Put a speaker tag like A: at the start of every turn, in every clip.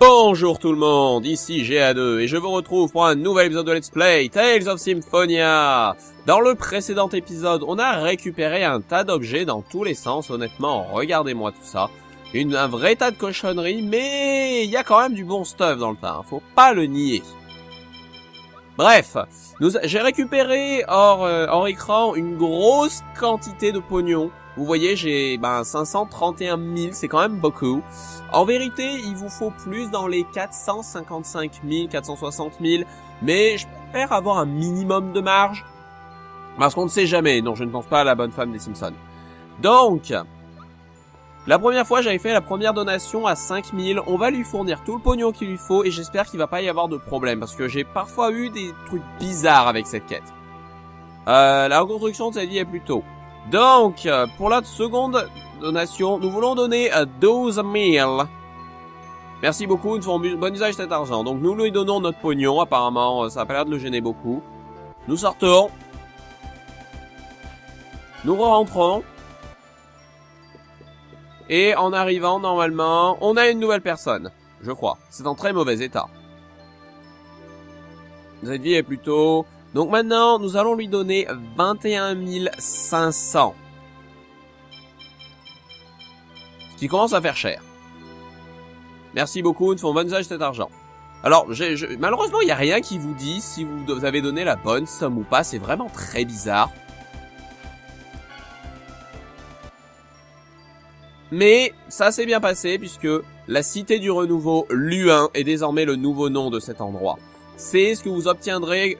A: Bonjour tout le monde, ici GA2 et je vous retrouve pour un nouvel épisode de Let's Play Tales of Symphonia Dans le précédent épisode, on a récupéré un tas d'objets dans tous les sens, honnêtement, regardez-moi tout ça. Une, un vrai tas de cochonneries, mais il y a quand même du bon stuff dans le tas, hein, faut pas le nier. Bref, j'ai récupéré hors, euh, hors écran une grosse quantité de pognon vous voyez, j'ai ben 531 000, c'est quand même beaucoup. En vérité, il vous faut plus dans les 455 000, 460 000, mais je préfère avoir un minimum de marge, parce qu'on ne sait jamais. Non, je ne pense pas à la bonne femme des Simpsons. Donc, la première fois, j'avais fait la première donation à 5000. On va lui fournir tout le pognon qu'il lui faut et j'espère qu'il va pas y avoir de problème parce que j'ai parfois eu des trucs bizarres avec cette quête. Euh, la reconstruction cette vie est plutôt. Donc, euh, pour la seconde donation, nous voulons donner 12 000. Merci beaucoup, nous faisons bon usage de cet argent. Donc nous lui donnons notre pognon, apparemment euh, ça a pas l'air de le gêner beaucoup. Nous sortons. Nous rentrons. Et en arrivant, normalement, on a une nouvelle personne, je crois. C'est en très mauvais état. Cette vie est plutôt donc maintenant, nous allons lui donner 21 500. Ce qui commence à faire cher. Merci beaucoup, nous faisons bon usage de cet argent. Alors, malheureusement, il n'y a rien qui vous dit si vous avez donné la bonne somme ou pas. C'est vraiment très bizarre. Mais ça s'est bien passé puisque la cité du renouveau, Luin, est désormais le nouveau nom de cet endroit. C'est ce que vous obtiendrez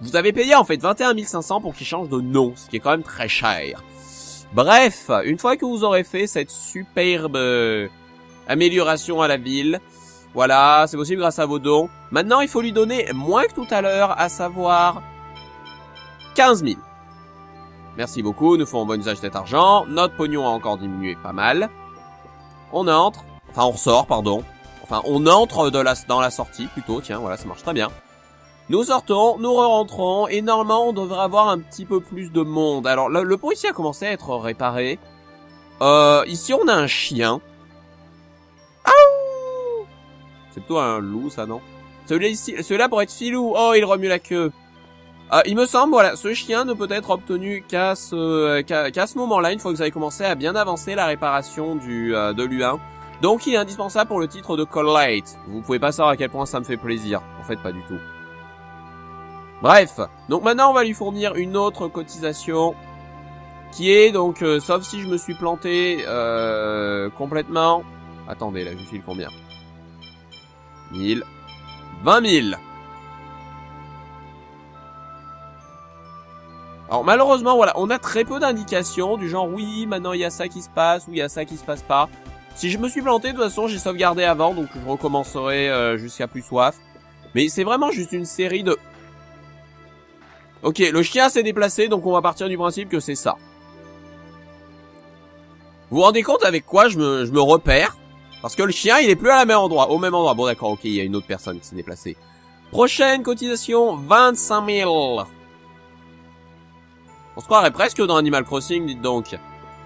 A: vous avez payé en fait 21 500 pour qu'il change de nom, ce qui est quand même très cher. Bref, une fois que vous aurez fait cette superbe euh, amélioration à la ville, voilà, c'est possible grâce à vos dons. Maintenant, il faut lui donner moins que tout à l'heure, à savoir 15 000. Merci beaucoup, nous faisons bon usage de cet argent. Notre pognon a encore diminué pas mal. On entre, enfin on ressort, pardon. Enfin, on entre dans la sortie plutôt, tiens, voilà, ça marche très bien. Nous sortons, nous re-rentrons, et normalement on devrait avoir un petit peu plus de monde. Alors le, le policier a commencé à être réparé. Euh, ici on a un chien. C'est plutôt un loup ça non? Celui-là ici, celui-là pourrait être filou. Oh il remue la queue. Euh, il me semble, voilà, ce chien ne peut être obtenu qu'à ce, qu'à ce moment-là, une fois que vous avez commencé à bien avancer la réparation du euh, de l'U1. Donc il est indispensable pour le titre de Collate. Vous pouvez pas savoir à quel point ça me fait plaisir. En fait, pas du tout. Bref, donc maintenant on va lui fournir une autre cotisation qui est donc, euh, sauf si je me suis planté euh, complètement. Attendez, là je file combien? 1000. 20 000. Alors malheureusement, voilà, on a très peu d'indications du genre oui, maintenant il y a ça qui se passe ou il y a ça qui se passe pas. Si je me suis planté, de toute façon, j'ai sauvegardé avant, donc je recommencerai euh, jusqu'à plus soif. Mais c'est vraiment juste une série de Ok, le chien s'est déplacé, donc on va partir du principe que c'est ça. Vous vous rendez compte avec quoi je me, je me repère? Parce que le chien, il est plus à la même endroit, au même endroit. Bon d'accord, ok, il y a une autre personne qui s'est déplacée. Prochaine cotisation, 25 000. On se croirait presque dans Animal Crossing, dites donc.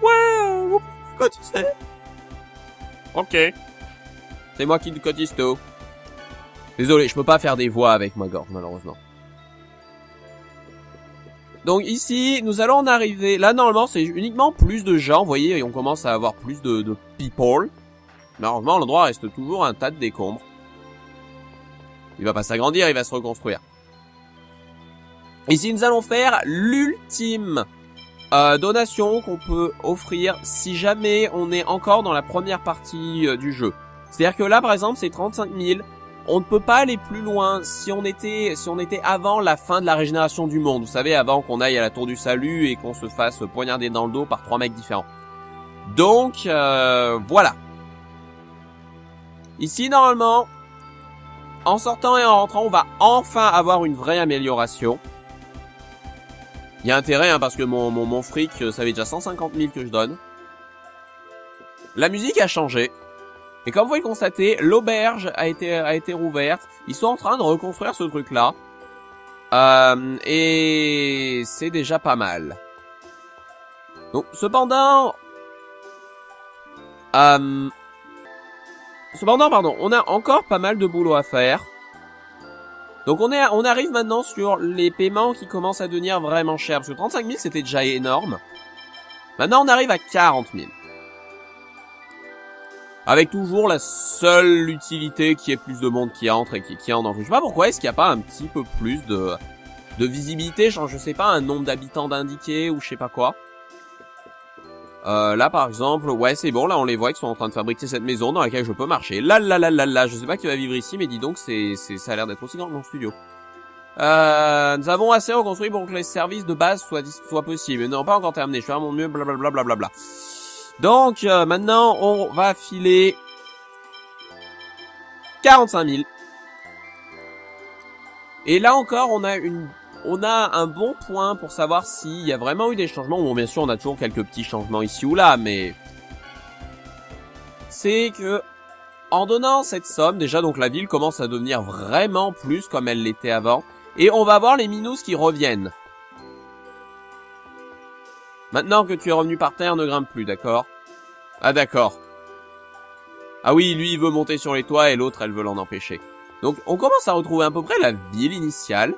A: Ouais, vous cotisez. Ok. C'est moi qui cotise tout. Désolé, je peux pas faire des voix avec ma gorge, malheureusement. Donc ici, nous allons en arriver... Là, normalement, c'est uniquement plus de gens, vous voyez, on commence à avoir plus de, de people. Malheureusement, l'endroit reste toujours un tas de décombres. Il va pas s'agrandir, il va se reconstruire. Ici, nous allons faire l'ultime euh, donation qu'on peut offrir si jamais on est encore dans la première partie euh, du jeu. C'est-à-dire que là, par exemple, c'est 35 000 on ne peut pas aller plus loin si on était si on était avant la fin de la régénération du monde. Vous savez, avant qu'on aille à la tour du salut et qu'on se fasse poignarder dans le dos par trois mecs différents. Donc euh, voilà. Ici normalement, en sortant et en rentrant, on va enfin avoir une vraie amélioration. Il y a intérêt hein, parce que mon, mon, mon fric, ça fait déjà 150 000 que je donne. La musique a changé. Et comme vous pouvez le constater, l'auberge a été, a été rouverte. Ils sont en train de reconstruire ce truc-là. Euh, et c'est déjà pas mal. Donc, cependant... Euh, cependant, pardon, on a encore pas mal de boulot à faire. Donc on est, on arrive maintenant sur les paiements qui commencent à devenir vraiment chers. Parce que 35 000 c'était déjà énorme. Maintenant on arrive à 40 000. Avec toujours la seule utilité qui est plus de monde qui entre et qui, qui en entre. Je sais pas pourquoi est-ce qu'il n'y a pas un petit peu plus de, de visibilité, genre je sais pas, un nombre d'habitants d'indiquer ou je sais pas quoi. Euh, là par exemple, ouais c'est bon, là on les voit qui sont en train de fabriquer cette maison dans laquelle je peux marcher. Là là là là là, je sais pas qui va vivre ici, mais dis donc c'est c'est ça a l'air d'être aussi grand que mon studio. Euh, nous avons assez reconstruit pour que les services de base soient soient possibles. Non, pas encore terminé. Je fais mon mieux, blablabla. Bla, bla, bla, Donc euh, maintenant on va filer 45 000. Et là encore, on a une on a un bon point pour savoir s'il y a vraiment eu des changements. Bon, bien sûr, on a toujours quelques petits changements ici ou là, mais... C'est que, en donnant cette somme, déjà, donc la ville commence à devenir vraiment plus comme elle l'était avant. Et on va voir les minus qui reviennent. Maintenant que tu es revenu par terre, ne grimpe plus, d'accord? Ah d'accord. Ah oui, lui, il veut monter sur les toits et l'autre, elle veut l'en empêcher. Donc, on commence à retrouver à peu près la ville initiale.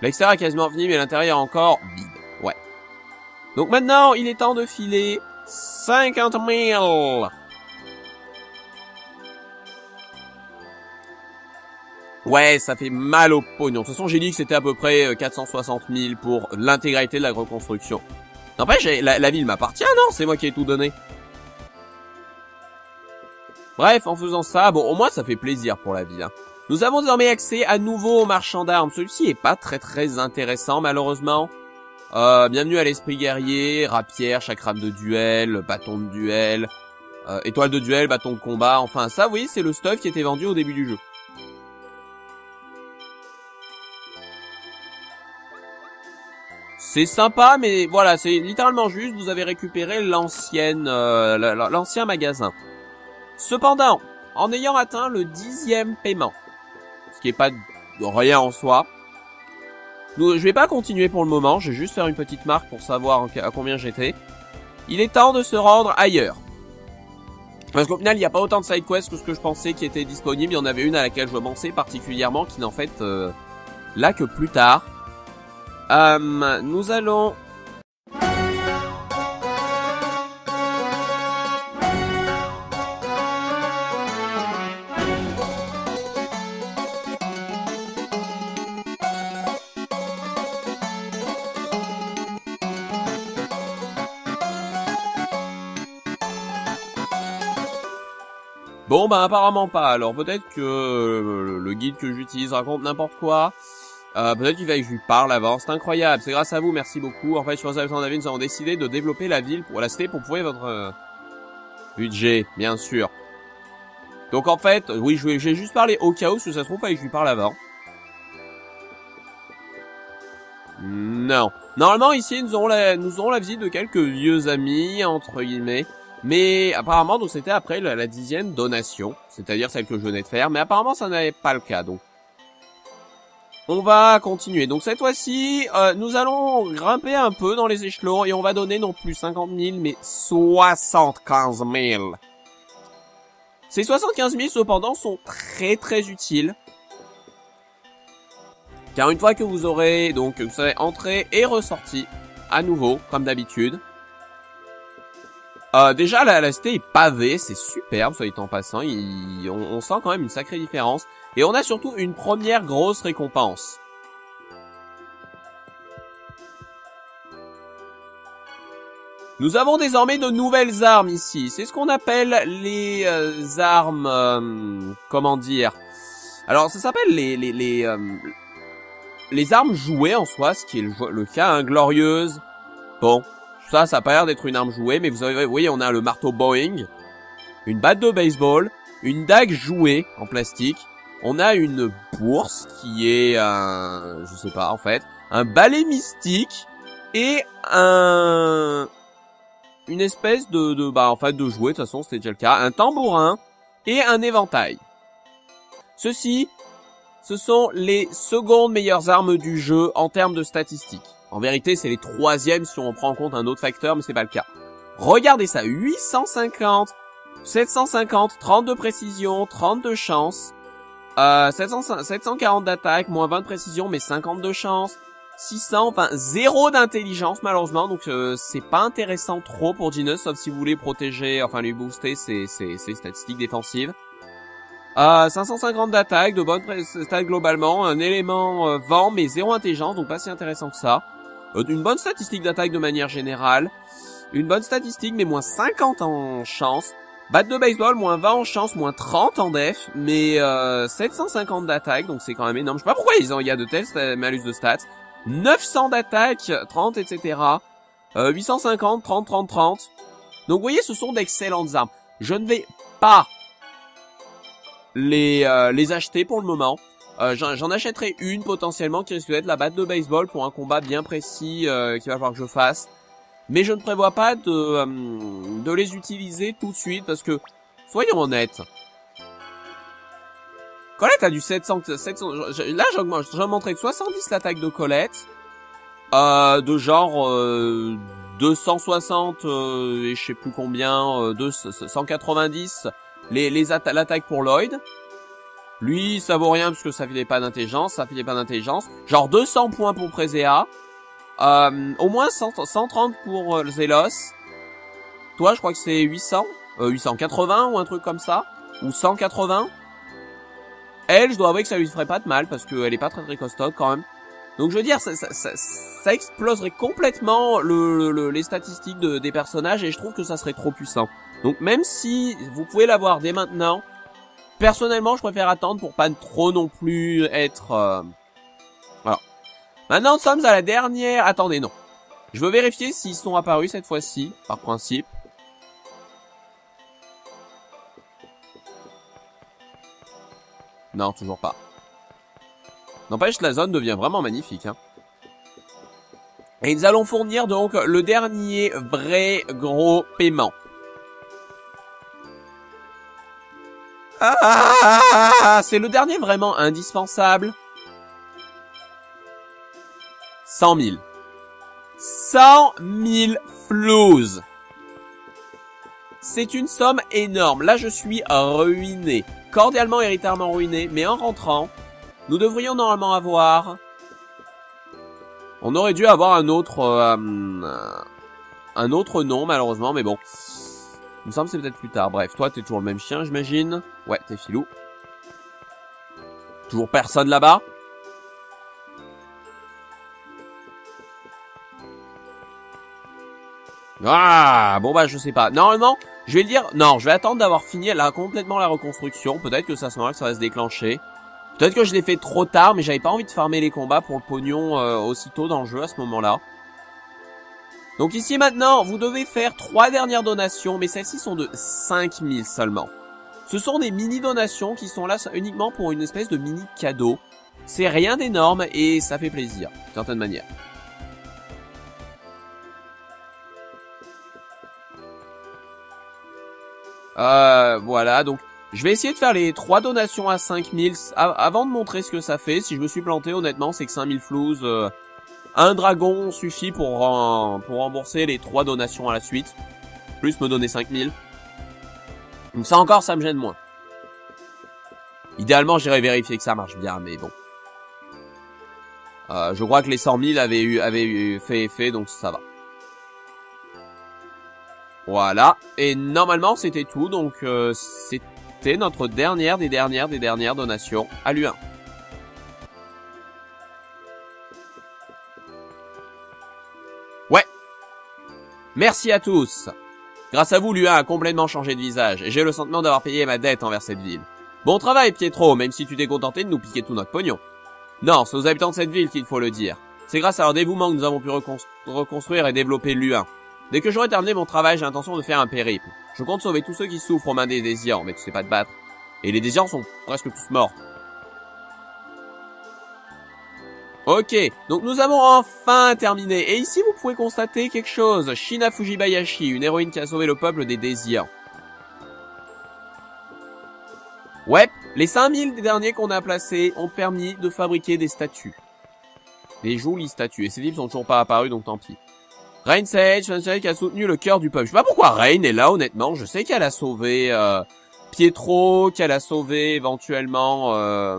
A: L'extérieur est quasiment fini, mais l'intérieur encore vide. Ouais. Donc maintenant, il est temps de filer 50 000. Ouais, ça fait mal au pognon. De toute façon, j'ai dit que c'était à peu près 460 euh, 000 pour l'intégralité de la reconstruction. N'empêche, la, la ville m'appartient, non? C'est moi qui ai tout donné. Bref, en faisant ça, bon, au moins ça fait plaisir pour la ville. Hein. Nous avons désormais accès à nouveau au marchand d'armes. Celui-ci est pas très très intéressant malheureusement. Euh, bienvenue à l'esprit guerrier, rapière, chakram de duel, bâton de duel, euh, étoile de duel, bâton de combat. Enfin ça oui c'est le stuff qui était vendu au début du jeu. C'est sympa mais voilà c'est littéralement juste vous avez récupéré l'ancienne euh, l'ancien magasin. Cependant, en ayant atteint le dixième paiement, ce qui est pas rien en soi. je vais pas continuer pour le moment, je vais juste faire une petite marque pour savoir à combien j'étais. Il est temps de se rendre ailleurs. Parce qu'au final, il n'y a pas autant de side quests que ce que je pensais qui était disponible. Il y en avait une à laquelle je pensais particulièrement, qui n'en fait euh, là que plus tard. Euh, nous allons Bon bah apparemment pas, alors peut-être que euh, le guide que j'utilise raconte n'importe quoi. Euh, peut-être qu'il va que je lui parle avant, c'est incroyable, c'est grâce à vous, merci beaucoup. En fait, je pense que David, nous avons décidé de développer la ville pour la cité pour pouvoir votre euh, budget, bien sûr. Donc en fait, oui, j'ai juste parlé au cas où, si ça se trouve, que je lui parle avant. Non. Normalement, ici, nous aurons la, nous aurons la visite de quelques vieux amis, entre guillemets. Mais apparemment, donc c'était après la, dixième donation, c'est-à-dire celle que je venais de faire, mais apparemment ça n'avait pas le cas, donc. On va continuer. Donc cette fois-ci, euh, nous allons grimper un peu dans les échelons et on va donner non plus 50 000, mais 75 000. Ces 75 000 cependant sont très très utiles. Car une fois que vous aurez, donc vous savez, entré et ressorti à nouveau, comme d'habitude, euh, déjà, la, la cité est pavée, c'est superbe, soit en passant. on, sent quand même une sacrée différence. Et on a surtout une première grosse récompense. Nous avons désormais de nouvelles armes ici. C'est ce qu'on appelle les euh, armes... Euh, comment dire? Alors, ça s'appelle les... les, les, euh, les armes jouées en soi, ce qui est le, cas, hein, glorieuse. Bon, ça, ça a pas l'air d'être une arme jouée, mais vous, avez, vous voyez, on a le marteau Boeing, une batte de baseball, une dague jouée en plastique, on a une bourse qui est un, je sais pas en fait, un balai mystique et un, une espèce de, de bah en fait de jouet, de toute façon c'était déjà le cas, un tambourin et un éventail. Ceci, ce sont les secondes meilleures armes du jeu en termes de statistiques. En vérité, c'est les troisièmes si on prend en compte un autre facteur, mais c'est pas le cas. Regardez ça, 850 750, 30 de précision, 30 de chance. Euh, 700, 740 d'attaque, moins 20 de précision, mais 50 de chance. 600, enfin 0 d'intelligence malheureusement, donc euh, c'est pas intéressant trop pour Genus, sauf si vous voulez protéger, enfin lui booster ses statistiques défensives. Euh, 550 d'attaque, de bonnes stats globalement, un élément euh, vent mais 0 intelligence, donc pas si intéressant que ça. Euh, une bonne statistique d'attaque de manière générale. Une bonne statistique mais moins 50 en chance. Batte de baseball, moins 20 en chance, moins 30 en def, mais euh, 750 d'attaque, donc c'est quand même énorme. Je sais pas pourquoi ils ont, il y a de tels malus de stats. 900 d'attaque, 30, etc. Euh, 850, 30, 30, 30. Donc vous voyez, ce sont d'excellentes armes. Je ne vais pas les, euh, les acheter pour le moment. Euh, J'en achèterai une potentiellement qui risque d'être la batte de baseball pour un combat bien précis euh, qu'il va falloir que je fasse. Mais je ne prévois pas de, euh, de les utiliser tout de suite parce que, soyons honnêtes, Colette a du 700, 700 là j'augmente, j'augmenterai de 70 l'attaque de Colette, euh, de genre euh, 260 euh, et je sais plus combien, euh, 190 les, les l'attaque pour Lloyd. Lui, ça vaut rien parce que ça filait pas d'intelligence, ça filait pas d'intelligence. Genre 200 points pour Prezea. Euh, au moins 100, 130 pour euh, Zelos. Toi, je crois que c'est 800, euh, 880 ou un truc comme ça, ou 180. Elle, je dois avouer que ça lui ferait pas de mal parce qu'elle est pas très très costaud quand même. Donc je veux dire, ça, ça, ça, ça exploserait complètement le, le, les statistiques de, des personnages et je trouve que ça serait trop puissant. Donc même si vous pouvez l'avoir dès maintenant, personnellement je préfère attendre pour pas trop non plus être... Euh... Maintenant nous sommes à la dernière... Attendez, non. Je veux vérifier s'ils sont apparus cette fois-ci, par principe. Non, toujours pas. N'empêche, la zone devient vraiment magnifique. Hein. Et nous allons fournir donc le dernier vrai gros paiement. Ah, c'est le dernier vraiment indispensable. 100 000. 100 000 floues. C'est une somme énorme. Là, je suis ruiné. Cordialement, héritairement ruiné. Mais en rentrant, nous devrions normalement avoir... On aurait dû avoir un autre... Euh, un autre nom, malheureusement, mais bon. Il me semble que c'est peut-être plus tard. Bref, toi, t'es toujours le même chien, j'imagine. Ouais, t'es filou. Toujours personne là-bas. Ah, bon bah je sais pas. Normalement, je vais le dire, non, je vais attendre d'avoir fini là complètement la reconstruction. Peut-être que ça ce que ça va se déclencher. Peut-être que je l'ai fait trop tard, mais j'avais pas envie de farmer les combats pour le pognon euh, aussitôt dans le jeu à ce moment-là. Donc ici maintenant, vous devez faire trois dernières donations, mais celles-ci sont de 5000 seulement. Ce sont des mini-donations qui sont là uniquement pour une espèce de mini-cadeau. C'est rien d'énorme et ça fait plaisir, d'une certaine manière. Euh, voilà, donc je vais essayer de faire les trois donations à 5000 avant de montrer ce que ça fait. Si je me suis planté, honnêtement, c'est que 5000 floues... Euh, un dragon suffit pour, pour rembourser les trois donations à la suite. Plus me donner 5000. Donc ça encore, ça me gêne moins. Idéalement, j'irais vérifier que ça marche bien, mais bon. Euh, je crois que les 100 000 avaient, eu, avaient eu fait effet, donc ça va. Voilà. Et normalement, c'était tout. Donc, euh, c'était notre dernière des dernières des dernières donations à l'U1. Merci à tous Grâce à vous, l'UA a complètement changé de visage, et j'ai le sentiment d'avoir payé ma dette envers cette ville. Bon travail, Pietro, même si tu t'es contenté de nous piquer tout notre pognon. Non, c'est aux habitants de cette ville qu'il faut le dire. C'est grâce à leur dévouement que nous avons pu reconstruire et développer l'U1. Dès que j'aurai terminé mon travail, j'ai l'intention de faire un périple. Je compte sauver tous ceux qui souffrent aux mains des désirs, mais tu sais pas te battre. Et les désirs sont presque tous morts. Ok, donc nous avons enfin terminé. Et ici, vous pouvez constater quelque chose. Shina Fujibayashi, une héroïne qui a sauvé le peuple des désirs. Ouais, les 5000 derniers qu'on a placés ont permis de fabriquer des statues. Des jolies statues. Et ces types sont toujours pas apparus, donc tant pis. Rain Sage, Sage qui a soutenu le cœur du peuple. Je sais pas pourquoi Rain est là, honnêtement. Je sais qu'elle a sauvé euh, Pietro, qu'elle a sauvé éventuellement... Euh...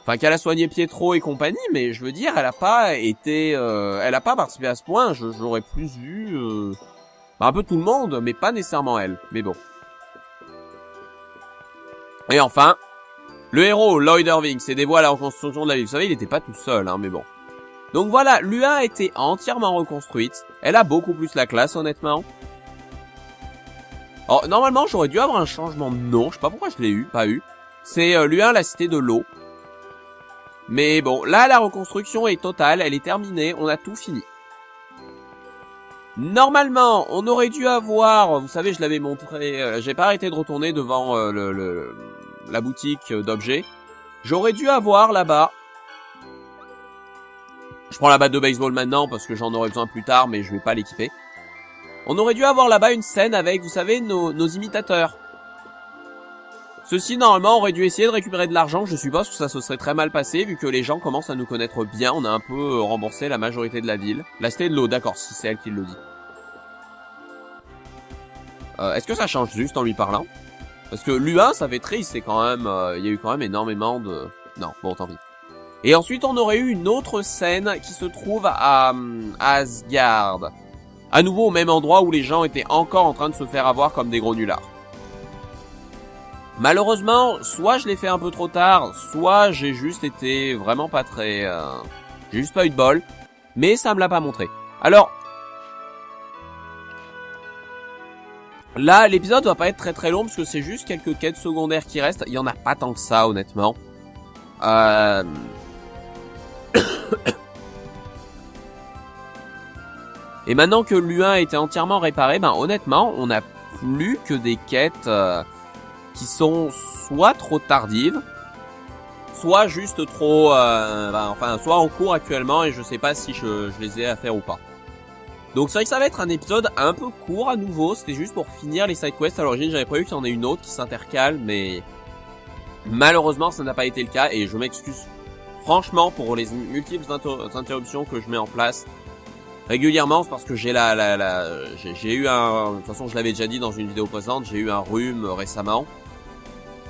A: Enfin, qu'elle a soigné Pietro et compagnie, mais je veux dire, elle a pas été... Euh... Elle a pas participé à ce point. J'aurais plus vu... Euh... un peu tout le monde, mais pas nécessairement elle. Mais bon. Et enfin, le héros, Lloyd Irving, s'est dévoilé à la reconstruction de la ville. Vous savez, il était pas tout seul, hein, mais bon. Donc voilà, l'UA a été entièrement reconstruite. Elle a beaucoup plus la classe, honnêtement. Alors, normalement, j'aurais dû avoir un changement de nom. Je sais pas pourquoi je l'ai eu, pas eu. C'est euh, l'UA, la cité de l'eau. Mais bon, là, la reconstruction est totale. Elle est terminée. On a tout fini. Normalement, on aurait dû avoir... Vous savez, je l'avais montré... Euh, J'ai pas arrêté de retourner devant euh, le, la boutique d'objets. J'aurais dû avoir là-bas... Je prends la batte de baseball maintenant parce que j'en aurai besoin plus tard, mais je vais pas l'équiper. On aurait dû avoir là-bas une scène avec, vous savez, nos, imitateurs. Ceci, normalement, aurait dû essayer de récupérer de l'argent. Je suppose que ça se serait très mal passé, vu que les gens commencent à nous connaître bien. On a un peu euh, remboursé la majorité de la ville. La cité de l'eau, d'accord, si c'est elle qui le dit. Euh, Est-ce que ça change juste en lui parlant? Parce que l'U1, ça fait triste, c'est quand même... Euh, il y a eu quand même énormément de... Non, bon, tant pis. Et ensuite, on aurait eu une autre scène qui se trouve à, à Asgard. À nouveau au même endroit où les gens étaient encore en train de se faire avoir comme des gros nullards. Malheureusement, soit je l'ai fait un peu trop tard, soit j'ai juste été vraiment pas très... Euh... J'ai juste pas eu de bol, mais ça me l'a pas montré. Alors... Là, l'épisode va pas être très très long, parce que c'est juste quelques quêtes secondaires qui restent. Il y en a pas tant que ça, honnêtement. Euh... Et maintenant que l'U1 a été entièrement réparé, ben honnêtement, on n'a plus que des quêtes... Euh qui sont soit trop tardives, soit juste trop, euh, bah, enfin, soit en cours actuellement et je sais pas si je, je les ai à faire ou pas. Donc c'est vrai que ça va être un épisode un peu court à nouveau, c'était juste pour finir les side quests. À l'origine j'avais prévu qu'il y en ait une autre qui s'intercale, mais malheureusement ça n'a pas été le cas et je m'excuse franchement pour les multiples interruptions que je mets en place régulièrement. C'est parce que j'ai la, la, la j'ai eu un, de toute façon je l'avais déjà dit dans une vidéo présente, j'ai eu un rhume récemment.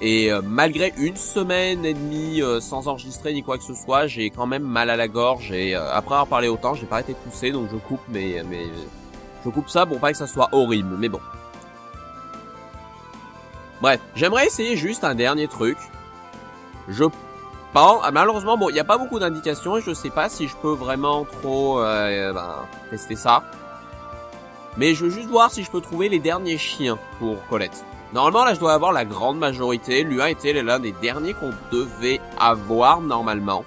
A: Et euh, malgré une semaine et demie euh, sans enregistrer ni quoi que ce soit, j'ai quand même mal à la gorge et euh, après avoir parlé autant, j'ai pas arrêté de tousser donc je coupe mais mais je coupe ça pour pas que ça soit horrible, mais bon. Bref, j'aimerais essayer juste un dernier truc. Je ah, malheureusement bon, il y a pas beaucoup d'indications et je sais pas si je peux vraiment trop ben, tester ça. Mais je veux juste voir si je peux trouver les derniers chiens pour Colette. Normalement, là, je dois avoir la grande majorité. Lui a été l'un des derniers qu'on devait avoir, normalement.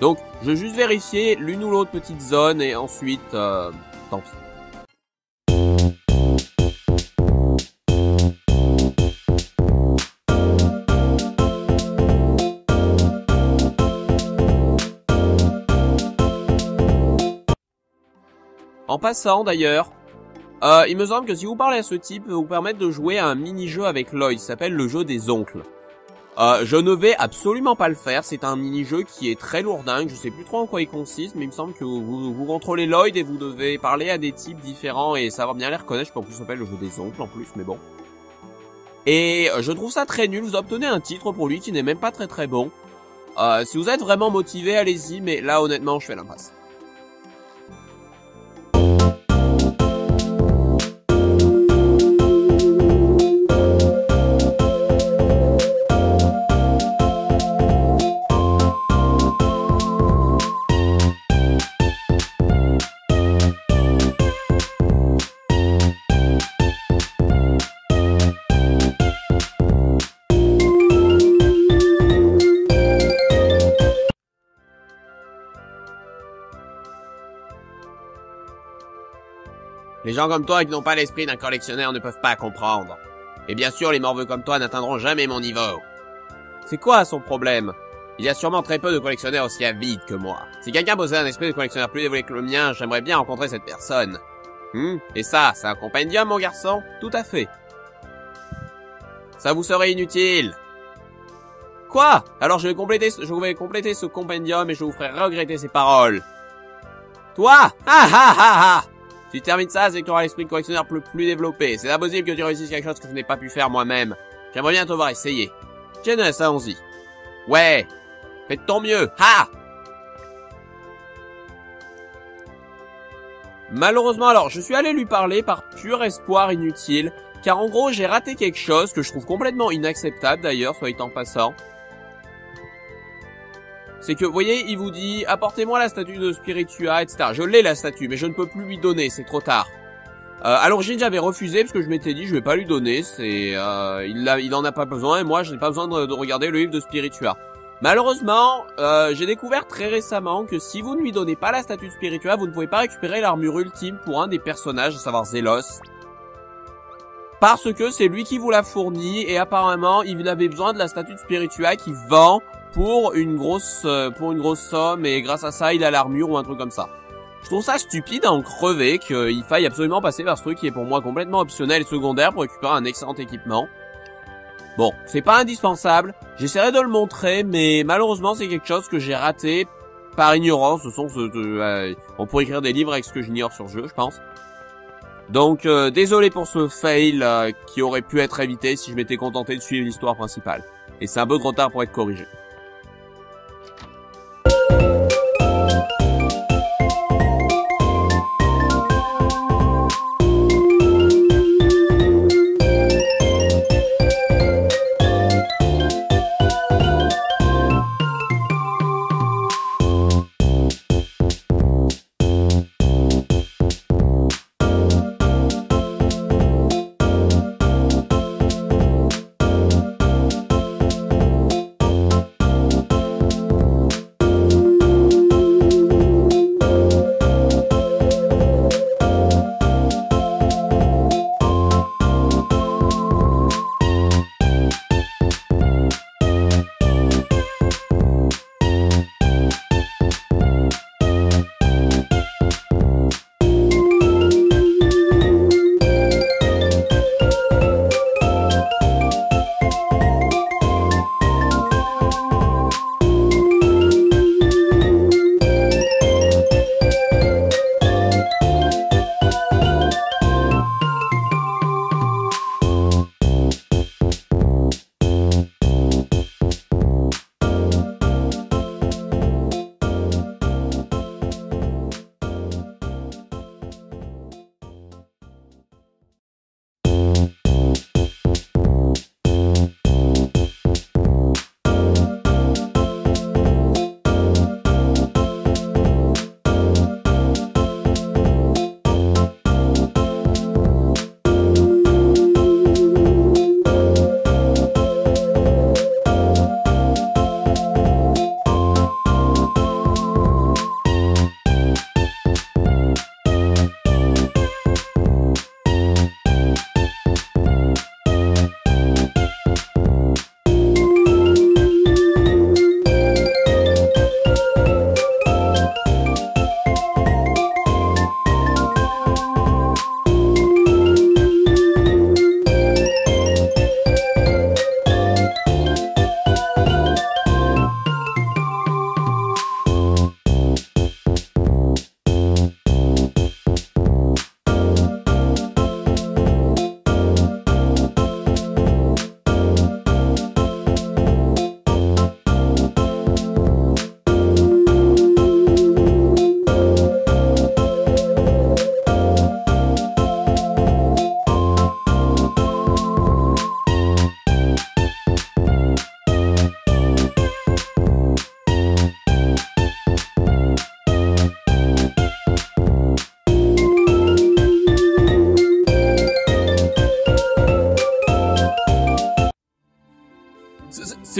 A: Donc, je veux juste vérifier l'une ou l'autre petite zone et ensuite, euh, tant pis. En passant d'ailleurs, euh, il me semble que si vous parlez à ce type, vous permettre de jouer à un mini-jeu avec Lloyd, s'appelle le jeu des oncles. Euh, je ne vais absolument pas le faire, c'est un mini-jeu qui est très lourdingue, je sais plus trop en quoi il consiste, mais il me semble que vous, vous contrôlez Lloyd et vous devez parler à des types différents et savoir bien les reconnaître, je pense que ça s'appelle le jeu des oncles en plus, mais bon. Et euh, je trouve ça très nul, vous obtenez un titre pour lui qui n'est même pas très très bon. Euh, si vous êtes vraiment motivé, allez-y, mais là honnêtement je fais l'impasse. Gens comme toi qui n'ont pas l'esprit d'un collectionneur ne peuvent pas comprendre. Et bien sûr, les morveux comme toi n'atteindront jamais mon niveau. C'est quoi son problème? Il y a sûrement très peu de collectionneurs aussi avides que moi. Si quelqu'un possédait un esprit de collectionneur plus développé que le mien, j'aimerais bien rencontrer cette personne. Hum Et ça, c'est un compendium, mon garçon? Tout à fait. Ça vous serait inutile. Quoi? Alors je vais compléter, je vais compléter ce compendium et je vous ferai regretter ces paroles. Toi? Ha ha ha Si tu termines ça, c'est que tu auras l'esprit de collectionneur le plus développé. C'est impossible que tu réussisses quelque chose que je n'ai pas pu faire moi-même. J'aimerais bien te voir essayer. Janice, allons-y. Ouais Fais de ton mieux Ha Malheureusement, alors, je suis allé lui parler par pur espoir inutile, car en gros, j'ai raté quelque chose que je trouve complètement inacceptable d'ailleurs, soit en passant. C'est que, vous voyez, il vous dit, apportez-moi la statue de Spiritua, etc. Je l'ai la statue, mais je ne peux plus lui donner, c'est trop tard. Euh, à l'origine, j'avais refusé parce que je m'étais dit, je vais pas lui donner, c'est, euh, il, en a pas besoin, et moi, je n'ai pas besoin de, de, regarder le livre de Spiritua. Malheureusement, euh, j'ai découvert très récemment que si vous ne lui donnez pas la statue de Spiritua, vous ne pouvez pas récupérer l'armure ultime pour un des personnages, à savoir Zelos. Parce que c'est lui qui vous l'a fourni, et apparemment, il avait besoin de la statue de Spiritua qui vend pour une grosse, euh, pour une grosse somme, et grâce à ça, il a l'armure ou un truc comme ça. Je trouve ça stupide en crever qu'il faille absolument passer par ce truc qui est pour moi complètement optionnel et secondaire pour récupérer un excellent équipement. Bon, c'est pas indispensable, j'essaierai de le montrer, mais malheureusement c'est quelque chose que j'ai raté par ignorance, de son, euh, on pourrait écrire des livres avec ce que j'ignore sur le jeu, je pense. Donc euh, désolé pour ce fail euh, qui aurait pu être évité si je m'étais contenté de suivre l'histoire principale. Et c'est un peu trop tard pour être corrigé. thank you.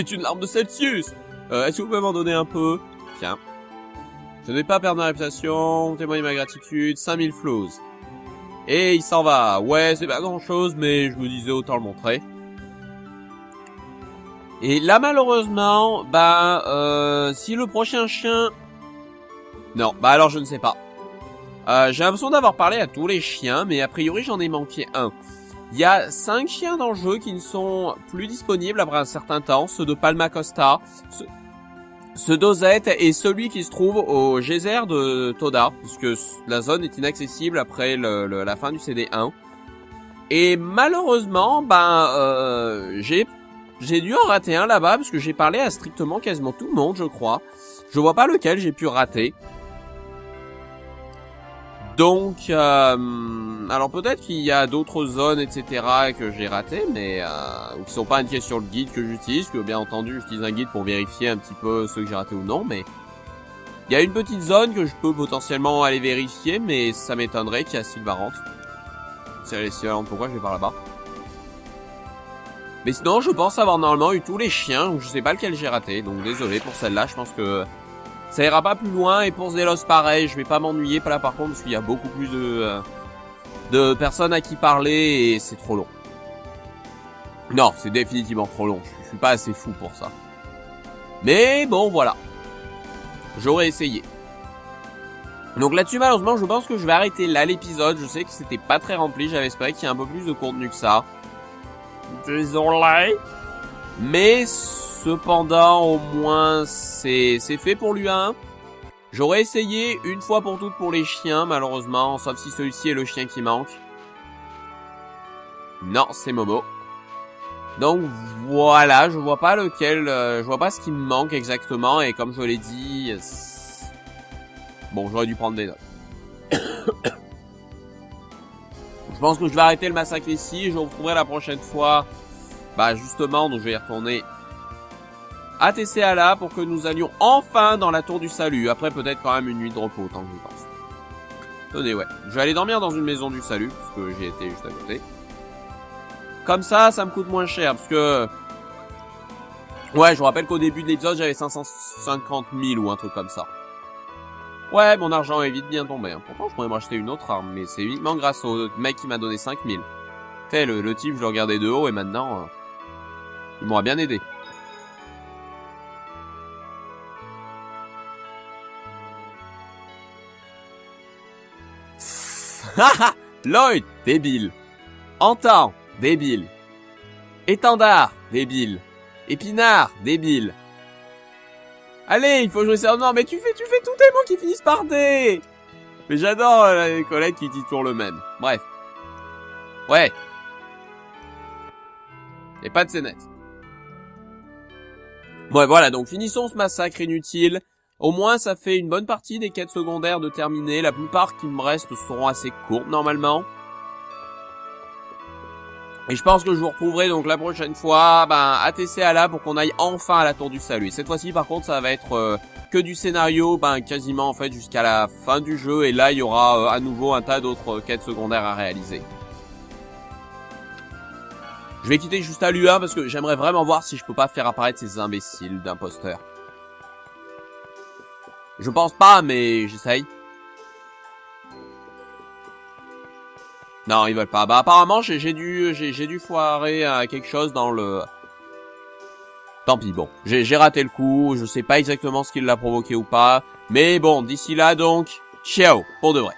A: C'est une larme de Celsius euh, Est-ce que vous pouvez m'en donner un peu? Tiens. Je ne vais pas perdre ma réputation, témoigner ma gratitude, 5000 flows. Et il s'en va. Ouais, c'est pas grand chose, mais je me disais autant le montrer. Et là, malheureusement, bah, euh, si le prochain chien... Non, bah alors je ne sais pas. Euh, J'ai l'impression d'avoir parlé à tous les chiens, mais a priori j'en ai manqué un. Il y a 5 chiens dans le jeu qui ne sont plus disponibles après un certain temps, ceux de Palma Costa, ce dosette est celui qui se trouve au geyser de Toda, puisque la zone est inaccessible après la fin du CD1. Et malheureusement, ben, euh, j'ai j'ai dû en rater un là-bas parce que j'ai parlé à strictement quasiment tout le monde, je crois. Je vois pas lequel j'ai pu rater. Donc, euh, alors peut-être qu'il y a d'autres zones, etc. que j'ai raté, mais euh, ou qui sont pas indiquées sur le guide que j'utilise, que bien entendu j'utilise un guide pour vérifier un petit peu ceux que j'ai ratés ou non, mais il y a une petite zone que je peux potentiellement aller vérifier, mais ça m'étonnerait qu'il y a Sylvarante. C'est Sylvarante, pourquoi je vais par là-bas? Mais sinon, je pense avoir normalement eu tous les chiens, je sais pas lequel j'ai raté, donc désolé pour celle-là, je pense que ça ira pas plus loin et pour Zelos pareil, je vais pas m'ennuyer pas là par contre parce qu'il y a beaucoup plus de euh, de personnes à qui parler et c'est trop long. Non, c'est définitivement trop long. Je suis pas assez fou pour ça. Mais bon, voilà. J'aurais essayé. Donc là-dessus, malheureusement, je pense que je vais arrêter là l'épisode. Je sais que c'était pas très rempli. J'avais espéré qu'il y ait un peu plus de contenu que ça. Désolé. Mais cependant, au moins, c'est fait pour lui 1 J'aurais essayé une fois pour toutes pour les chiens, malheureusement, sauf si celui-ci est le chien qui manque. Non, c'est Momo. Donc voilà, je vois pas lequel, euh, je vois pas ce qui me manque exactement, et comme je l'ai dit, bon, j'aurais dû prendre des notes. je pense que je vais arrêter le massacre ici, je vous retrouverai la prochaine fois bah justement, donc je vais y retourner à TCA pour que nous allions enfin dans la tour du salut. Après peut-être quand même une nuit de repos, tant que je pense. Tenez, ouais. Je vais aller dormir dans une maison du salut, parce que j'y étais juste à côté. Comme ça, ça me coûte moins cher, parce que... Ouais, je vous rappelle qu'au début de l'épisode, j'avais 550 000 ou un truc comme ça. Ouais, mon argent est vite bien tombé. Hein. Pourtant, je pourrais m'acheter une autre arme, mais c'est uniquement grâce au mec qui m'a donné 5000. Tu le, le type, je le regardais de haut, et maintenant... Euh, il m'aura bien aidé. Lloyd, débile. Entend, débile. Étendard, débile. Épinard, débile. Allez, il faut jouer sérieusement, mais tu fais, tu fais tous tes mots qui finissent par D. Mais j'adore euh, les collègues qui disent toujours le même. Bref. Ouais. Et pas de scénette. Ouais, voilà, donc finissons ce massacre inutile. Au moins, ça fait une bonne partie des quêtes secondaires de terminer. La plupart qui me restent seront assez courtes, normalement. Et je pense que je vous retrouverai donc la prochaine fois ben, à TCA pour qu'on aille enfin à la Tour du Salut. Cette fois-ci, par contre, ça va être euh, que du scénario, ben, quasiment en fait jusqu'à la fin du jeu. Et là, il y aura euh, à nouveau un tas d'autres quêtes secondaires à réaliser. Je vais quitter juste à l'UA parce que j'aimerais vraiment voir si je peux pas faire apparaître ces imbéciles d'imposteurs. Je pense pas, mais j'essaye. Non, ils veulent pas. Bah apparemment, j'ai dû, j'ai dû foirer euh, quelque chose dans le. Tant pis, bon. J'ai raté le coup. Je sais pas exactement ce qui l'a provoqué ou pas. Mais bon, d'ici là donc, ciao pour de vrai.